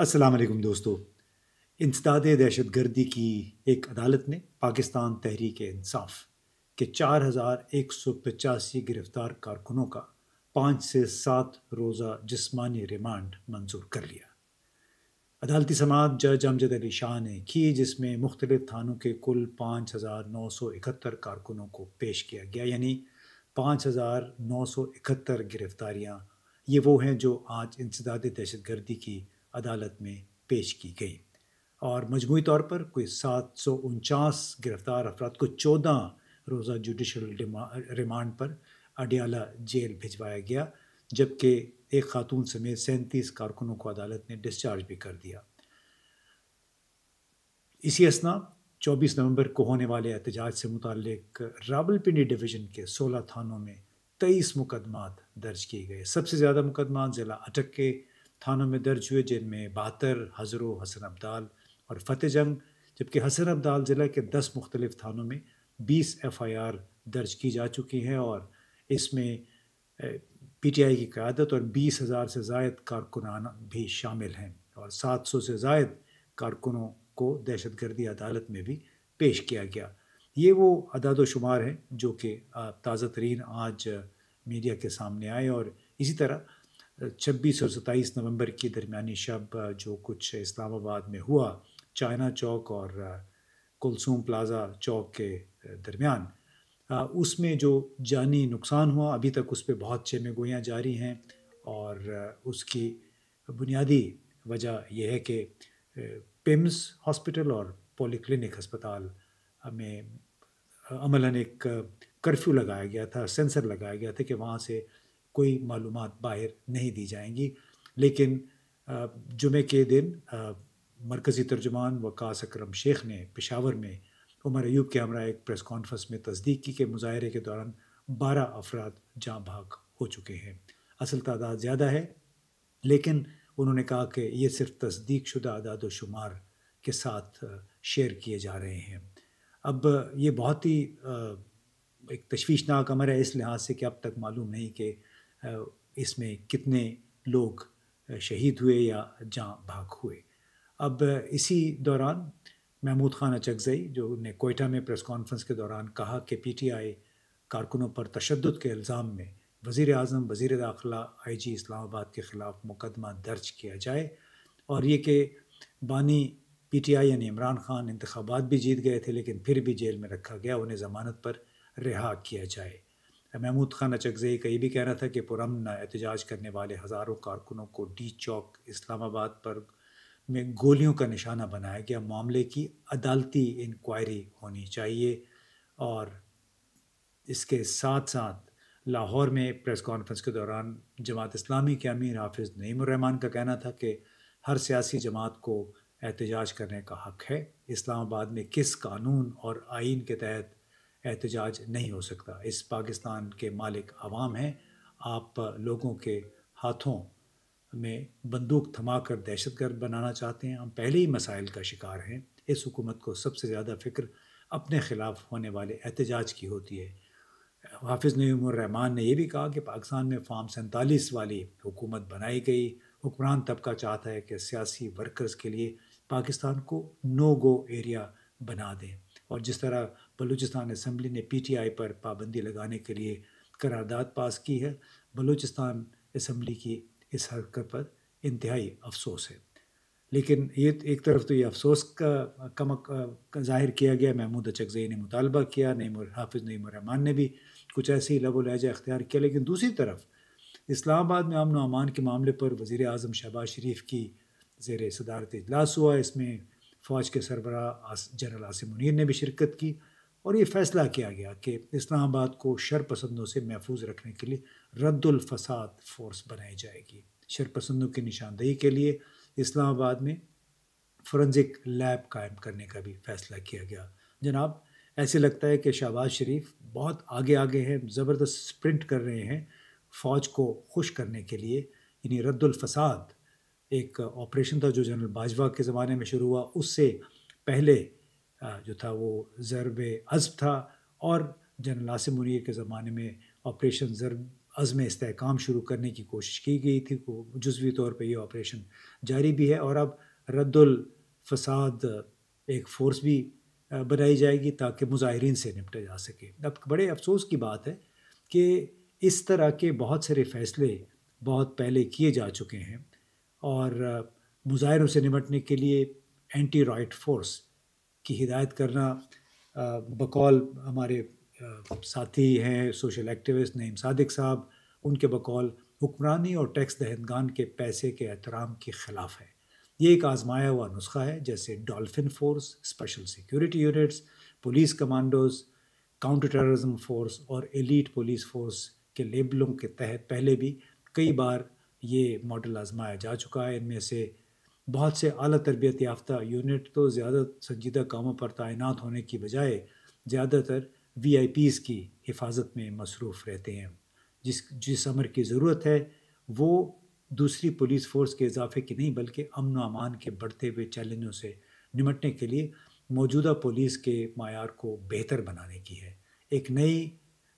अस्सलाम वालेकुम दोस्तों। इंसदाद दहशत गर्दी की एक अदालत ने पाकिस्तान तहरीक इंसाफ के चार हज़ार एक सौ पचासी गिरफ़्तार कारकुनों का पाँच से सात रोज़ा जिस्मानी रिमांड मंजूर कर लिया। अदालती समात जज अमजद अली शाह ने की, जिसमें मुख्तलिफ़ थानों के कुल पाँच हज़ार नौ सौ इकहत्तर कारकुनों को पेश किया गया। यानी पाँच हज़ार नौ सौ इकहत्तर गिरफ्तारियाँ, ये वो हैं जो आज इंसदाद दहशत गर्दी की अदालत में पेश की गई। और मजमू तौर पर कोई सात सौ उनचास गिरफ़्तार अफराद को चौदह रोज़ा जुडिशल रिमांड पर अडियाला जेल भिजवाया गया, जबकि एक खातून समेत सैंतीस कारकुनों को अदालत ने डिस्चार्ज भी कर दिया। इसी असना 24 नवंबर को होने वाले एहतजाज से मुतक रावलपिंडी डिवीज़न के 16 थानों में तेईस मुकदमात दर्ज किए गए। सबसे ज़्यादा मुकदमा ज़िला अटक के थानों में दर्ज हुए, जिनमें बहत्तर हज़रो हसन अब्दाल और फ़तेह जंग, जबकि हसन अब्दाल ज़िला के दस मुख्तलिफ़ थानों में बीस एफ़ आई आर दर्ज की जा चुकी हैं और इसमें पी टी आई की क़्यादत और बीस हज़ार से जायद कारकुनान भी शामिल हैं और सात सौ से जायद कारकुनों को दहशत गर्दी अदालत में भी पेश किया गया। ये वो अदाद शुमार हैं जो कि ताज़ा तरीन आज मीडिया के सामने आए और इसी तरह छब्बीस और सत्ताईस नवंबर की दरमियानी शब जो कुछ इस्लामाबाद में हुआ, चाइना चौक और कुलसूम प्लाज़ा चौक के दरमियान उसमें जो जानी नुकसान हुआ, अभी तक उस पर बहुत छः गोयाँ जारी हैं और उसकी बुनियादी वजह यह है कि पिम्स हॉस्पिटल और पॉलीक्लिनिक अस्पताल में अमलन एक कर्फ्यू लगाया गया था, सेंसर लगाया गया था कि वहाँ से कोई मालूम बाहर नहीं दी जाएँगी। लेकिन जुमे के दिन मरकज़ी तर्जुमान वकास अक्रम शेख ने पेशावर में उमर अयूब के हमरा एक प्रेस कॉन्फ्रेंस में तस्दीक की कि मुजाहरे के दौरान बारह अफराद जहाँ भाग हो चुके हैं। असल तादाद ज़्यादा है, लेकिन उन्होंने कहा कि ये सिर्फ़ तस्दीक शुदा अदाद शुमार के साथ शेयर किए जा रहे हैं। अब ये बहुत ही एक तशवीशनाक अमर है, इस लिहाज से कि अब तक मालूम नहीं कि इसमें कितने लोग शहीद हुए या जहाँ भाग हुए। अब इसी दौरान महमूद खान अचकजई, जो ने कोयटा में प्रेस कॉन्फ्रेंस के दौरान कहा कि पी टी आई कारकुनों पर तशद के इल्ज़ाम में वज़ी अजम वज़ी दाखिला आई जी इस्लामाबाद के ख़िलाफ़ मुकदमा दर्ज किया जाए और ये कि बानी पी टी आई यानी इमरान खान इंतबात भी जीत गए थे, लेकिन फिर भी जेल में रखा गया, उन्हें ज़मानत पर रिहा किया जाए। महमूद खान अचकजई का ये भी कहना था कि पुरमन एहतजाज करने वाले हज़ारों कारकुनों को डी चौक इस्लामाबाद पर में गोलियों का निशाना बनाया गया। मामले की अदालती इंक्वायरी होनी चाहिए और इसके साथ साथ लाहौर में प्रेस कॉन्फ्रेंस के दौरान जमात इस्लामी के अमीर हाफिज़ नईमान का कहना था कि हर सियासी जमात को एहतजाज करने का हक़ है। इस्लामाबाद में किस कानून और आइन के तहत एहतजाज नहीं हो सकता। इस पाकिस्तान के मालिक आवाम हैं। आप लोगों के हाथों में बंदूक थमाकर दहशत गर्द बनाना चाहते हैं। हम पहले ही मसाइल का शिकार हैं। इस हुकूमत को सबसे ज़्यादा फ़िक्र अपने ख़िलाफ़ होने वाले एहतजाज की होती है। हाफिज़ रहमान ने यह भी कहा कि पाकिस्तान में फार्म सैंतालीस वाली हुकूमत बनाई गई। हुक्मरान तबका चाहता है कि सियासी वर्कर्स के लिए पाकिस्तान को नो गो एरिया बना दें। और जिस तरह बलूचिस्तान असम्बली ने पी टी आई पर पाबंदी लगाने के लिए करारदाद पास की है, बलूचिस्तान असम्बली की इस हरकत पर इंतहाई अफसोस है। लेकिन ये एक तरफ़ तो ये अफसोस का कम ज़ाहिर किया गया, महमूद अचकजई ने मुतालबा किया नईम हाफिज़ नईम रहमान ने भी कुछ ऐसे ही लब लहजा अख्तियार किया, लेकिन दूसरी तरफ़ इस्लामाबाद में अमन अमान के मामले पर वज़ी अजम शहबाज शरीफ की जेर सदारत इजलास हुआ। इसमें फ़ौज के सरबरा जनरल आसिम मुनीर ने भी शिरकत की और ये फ़ैसला किया गया कि इस्लामाबाद को शरपसंदों से महफूज रखने के लिए रद्दुलफसाद फ़ोर्स बनाई जाएगी। शरपसंदों की निशानदही के लिए इस्लामाबाद में फोरेंसिक लैब कायम करने का भी फ़ैसला किया गया। जनाब, ऐसे लगता है कि शहबाज शरीफ बहुत आगे आगे हैं, ज़बरदस्त स्प्रिंट कर रहे हैं फ़ौज को खुश करने के लिए। यानी रद्दुलफसाद एक ऑपरेशन था जो जनरल बाजवा के ज़माने में शुरू हुआ। उससे पहले जो था वो ज़रब अज़ब था और जनरल नासिम मुनीर के ज़माने में ऑपरेशन ज़रब अज़म इसकाम शुरू करने की कोशिश की गई थी। जजवी तौर पर यह ऑपरेशन जारी भी है और अब रद्दुल फसाद एक फ़ोर्स भी बनाई जाएगी ताकि मुजाहरीन से निपटा जा सके। अब बड़े अफसोस की बात है कि इस तरह के बहुत सारे फ़ैसले बहुत पहले किए जा चुके हैं। और मुजाहरों से निपटने के लिए एंटी राइट फोर्स की हिदायत करना बकौल हमारे साथी हैं सोशल एक्टिविस्ट नईम सादिक साहब, उनके बकौल हुक्मरानी और टैक्स दहनगान के पैसे के एहतराम के ख़िलाफ़ है। ये एक आजमाया हुआ नुस्खा है, जैसे dolphin force special security units police commandos counter terrorism force और एलीट पुलिस फोर्स के लेबलों के तहत पहले भी कई बार ये मॉडल आजमाया जा चुका है। इनमें से बहुत से अली तरबियत याफ्ता यूनिट तो ज़्यादा संजीदा कामों पर तैनात होने की बजाय ज़्यादातर वी आई पीज़ की हिफाजत में मसरूफ़ रहते हैं। जिस जिस अमर की ज़रूरत है, वो दूसरी पुलिस फोर्स के इजाफे की नहीं, बल्कि अमन व अमान के बढ़ते हुए चैलेंजों से निमटने के लिए मौजूदा पुलिस के मैार को बेहतर बनाने की है। एक नई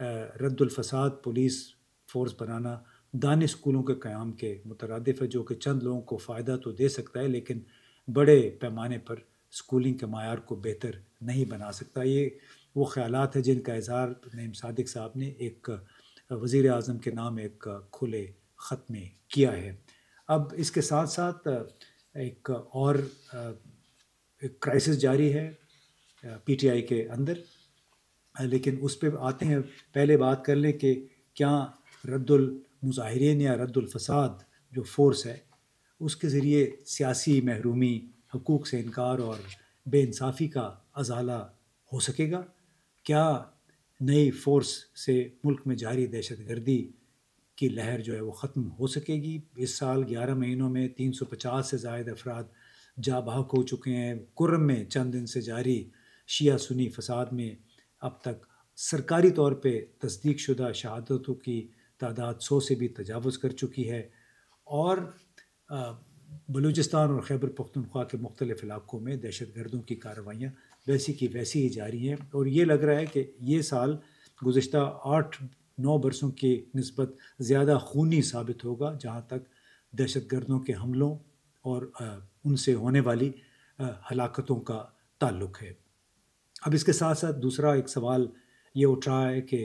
रद्दुलफसाद पुलिस फोर्स बनाना दान स्कूलों के क़्याम के मुतरदफ़ है, जो कि चंद लोगों को फ़ायदा तो दे सकता है, लेकिन बड़े पैमाने पर स्कूलिंग के मैार को बेहतर नहीं बना सकता। ये वो ख्याल हैं जिनका इजहार नईम सादिक साहब ने एक वज़ी अजम के नाम एक खुले ख़त में किया है। अब इसके साथ साथ एक और, एक क्राइसिस जारी है, पीटीआई के अंदर। लेकिन उस पर आते हैं, पहले बात कर लें कि क्या रद्दुल मुजाहरीन या रद्दुल फसाद, जो फोर्स है, उसके ज़रिए सियासी महरूमी हकूक़ से इनकार और बेानसाफ़ी का अजाला हो सकेगा? क्या नई फ़ोर्स से मुल्क में जारी दहशत गर्दी की लहर जो है वो ख़त्म हो सकेगी? इस साल ग्यारह महीनों में तीन सौ पचास से जायद अफराद जा भाग हो चुके हैं। कुर्म में चंद दिन से जारी शिया सुनी फसाद में अब तक सरकारी तौर पे तस्दीक शुदा शहादतों की तादाद सौ से भी तजावज़ कर चुकी है। और बलूचिस्तान और खैबर पख्तनख्वा के मुख्तलिफ़ इलाक़ों में दहशत गर्दों की कार्रवाइयाँ वैसी की वैसी ही जारी हैं। और ये लग रहा है कि ये साल गुज्त आठ, नौ बरसों की नस्बत ज़्यादा खूनी साबित होगा, जहाँ तक दहशत गर्दों के हमलों और उनसे होने वाली हलाकतों का ताल्लुक़ है। अब इसके साथ साथ दूसरा एक सवाल ये उठ रहा है कि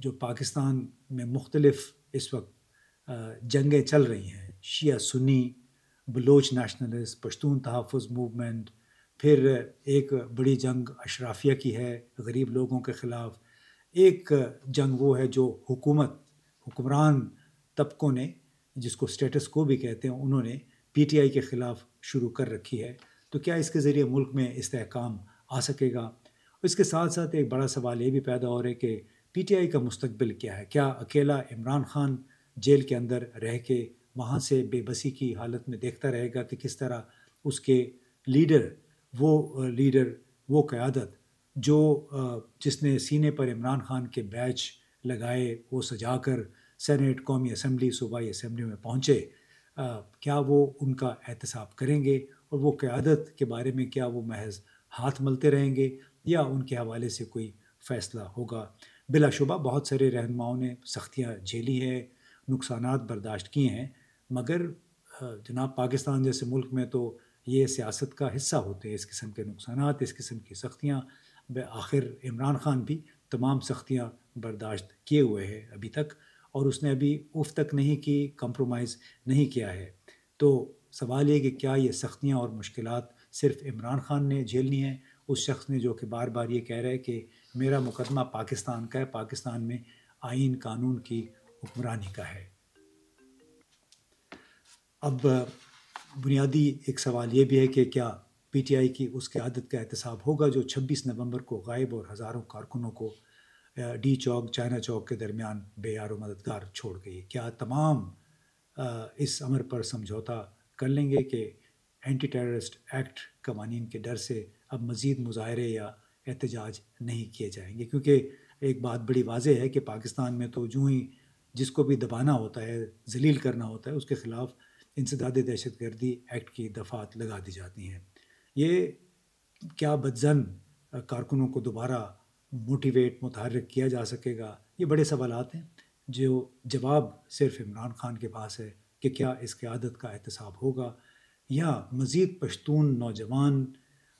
जो पाकिस्तान में मुख्तलफ़ इस वक्त जंगें चल रही हैं, Shia Sunni, Baloch nationalist, Pashtun Tahaffuz movement, फिर एक बड़ी जंग अशराफिया की है, गरीब लोगों के ख़िलाफ़। एक जंग वो है जो हुकूमत, हुक्मरान तबकों ने, जिसको स्टेटस को भी कहते हैं, उन्होंने पीटीआई के ख़िलाफ़ शुरू कर रखी है। तो क्या इसके ज़रिए मुल्क में इसकाम आ सकेगा? इसके साथ साथ एक बड़ा सवाल ये भी पैदा हो रहा है कि पीटीआई का मुस्तबिल क्या है? क्या अकेला इमरान खान जेल के अंदर रह के वहाँ से बेबसी की हालत में देखता रहेगा कि किस तरह उसके लीडर, वो लीडर, वो क़्यादत जो जिसने सीने पर इमरान खान के बैच लगाए, वो सजा कर सेनेट, कौमी असम्बली सूबाई असम्बली में पहुँचे क्या वो उनका एहतसाब करेंगे और वो क़्यादत के बारे में क्या वो महज हाथ मलते रहेंगे या उनके हवाले से कोई फ़ैसला होगा? बिलाशुबा बहुत सारे रहनुमाओं ने सख्तियाँ झेली हैं नुकसान बर्दाश्त किए हैं, मगर जनाब पाकिस्तान जैसे मुल्क में तो ये सियासत का हिस्सा होते हैं, इस किस्म के नुकसान इस किस्म की सख्तियाँ। आखिर इमरान ख़ान भी तमाम सख्तियाँ बर्दाश्त किए हुए हैं अभी तक, और उसने अभी उफ तक नहीं की कंप्रोमाइज़ नहीं किया है। तो सवाल ये कि क्या ये सख्तियाँ और मुश्किल सिर्फ़ इमरान ख़ान ने झेलनी है? उस शख्स ने जो कि बार बार ये कह रहा है कि मेरा मुकदमा पाकिस्तान का है। पाकिस्तान में आइन कानून की हुक्मरानी का है। अब, बुनियादी एक सवाल ये भी है कि क्या पीटीआई की उस क्यादत का एहतसाब होगा जो 26 नवंबर को गायब और हज़ारों कारकुनों को डी चौक, चाइना चौक के दरमियान बेयार मददगार छोड़ गई। क्या तमाम इस अमर पर समझौता कर लेंगे कि एंटी टेररिस्ट एक्ट कवानीन के डर से अब मज़ीद मुजाहरे या एहतजाज नहीं किए जाएँगे। क्योंकि एक बात बड़ी वाज है कि पाकिस्तान में तो जूँ ही जिसको भी दबाना होता है, जलील करना होता है, उसके ख़िलाफ़ इंसदाद दहशत गर्दी एक्ट की दफ़ात लगा दी जाती हैं। ये क्या बदजन कारकुनों को दोबारा मोटिवेट मुतहरक किया जा सकेगा? ये बड़े सवाल हैं। जो जवाब सिर्फ़ इमरान खान के पास है कि क्या इस क़्यादत का एहतसाब होगा? या मज़ीद पश्तून नौजवान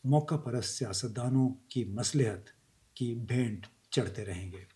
मौका परस्त सियासतदानों की मसलहत की भेंट चढ़ते रहेंगे।